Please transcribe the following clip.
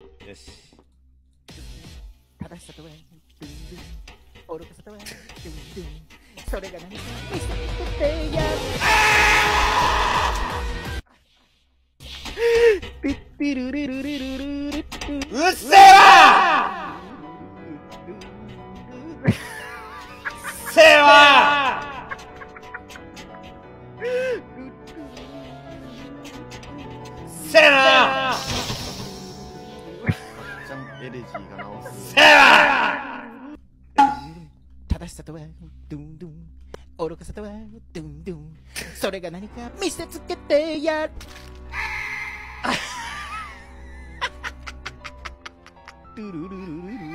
よし。正しさとは、ドゥンドゥン。愚かさとは、ドゥンドゥン。それが何か、見せてやる。ピッピルリルリルルリッルうっせえわうっせえわせえなレジーが直す。セラ正しさとは、ドゥンドゥン。愚かさとは、ドゥンドゥン。それが何か見せつけてやる。ルルルルルル